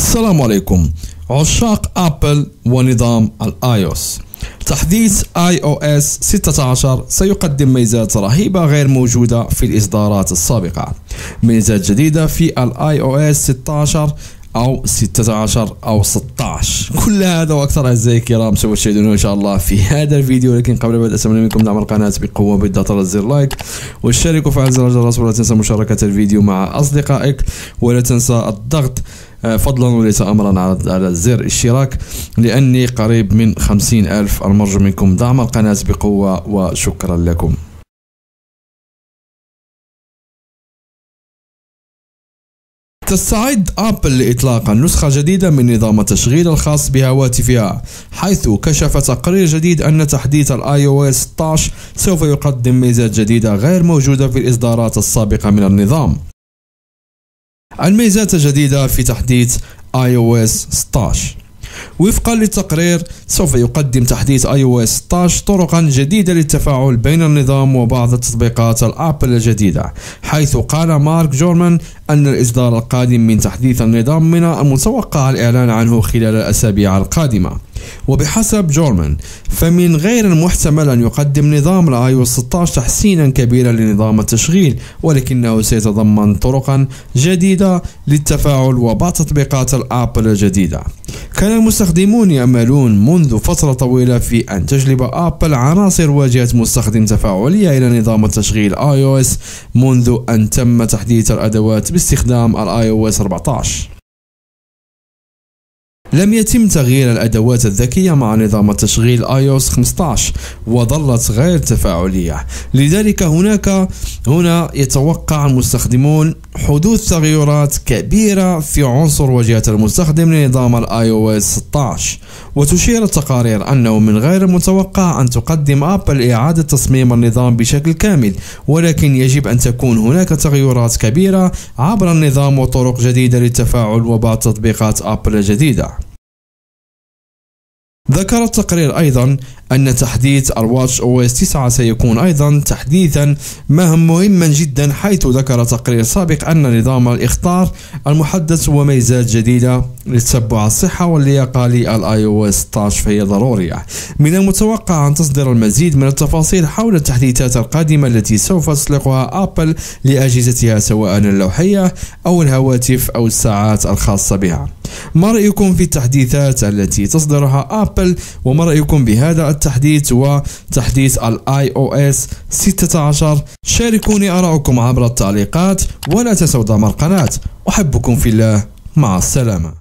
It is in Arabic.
السلام عليكم. عشاق آبل ونظام ال iOS تحديث iOS 16 سيقدم ميزات رهيبة غير موجودة في الإصدارات السابقة. ميزات جديدة في ال iOS 16 أو 16 أو 16 كل هذا وأكثر أعزائي الكرام سوف تشاهدونه إن شاء الله في هذا الفيديو. لكن قبل بدء اتمنى منكم دعم القناة بقوة بالضغط على زر like وال share وفعل زر الجرس ولا تنسى مشاركة الفيديو مع أصدقائك. ولا تنسى الضغط آه، فضلا وليس امرا على زر الاشتراك. لأني قريب من خمسين ألف المرجو منكم. دعم القناة بقوة وشكرا لكم. تستعد آبل لإطلاق نسخه جديدة من نظام التشغيل الخاص بهواتفها حيث كشف تقرير جديد أن تحديث ال iOS 16 سوف يقدم ميزات جديدة غير موجودة في الإصدارات السابقة من النظام. الميزات الجديدة في تحديث iOS 16 وفقا للتقرير سوف يقدم تحديث iOS 16 طرقا جديدة للتفاعل بين النظام وبعض تطبيقات الآبل الجديدة حيث قال مارك جورمان أن الإصدار القادم من تحديث النظام من المتوقع الإعلان عنه خلال الأسابيع القادمة. وبحسب جورمان فمن غير المحتمل أن يقدم نظام الاي 16 تحسينا كبيرا لنظام التشغيل ولكنه سيتضمن طرقا جديدة للتفاعل وبعض تطبيقات الآبل الجديدة. كان المستخدمون يأملون منذ فترة طويلة في أن تجلب أبل عناصر واجهة مستخدم تفاعلية إلى نظام التشغيل iOS منذ أن تم تحديث الأدوات باستخدام iOS 14 لم يتم تغيير الأدوات الذكية مع نظام التشغيل iOS 15 وظلت غير تفاعلية. لذلك هناك هنا يتوقع المستخدمون حدوث تغيرات كبيرة في عنصر واجهة المستخدم لنظام ال iOS 16 وتشير التقارير أنه من غير المتوقع أن تقدم أبل إعادة تصميم النظام بشكل كامل ولكن يجب أن تكون هناك تغيرات كبيرة عبر النظام وطرق جديدة للتفاعل وبعض تطبيقات أبل الجديدة. ذكر التقرير أيضا أن تحديث ال watchOS 9 سيكون أيضا تحديثا مهما جدا حيث ذكر تقرير سابق أن نظام الإخطار المحدث هو ميزات جديدة لتتبع الصحة واللياقة لل iOS 16 فهي ضرورية. من المتوقع أن تصدر المزيد من التفاصيل حول التحديثات القادمة التي سوف تطلقها أبل لأجهزتها سواء اللوحية أو الهواتف أو الساعات الخاصة بها. ما رأيكم في التحديثات التي تصدرها أبل؟ وما رأيكم بهذا التحديث؟ وتحديث ال iOS 16 شاركوني آراءكم عبر التعليقات ولا تنسوا دعم القناة. أحبكم في الله. مع السلامة.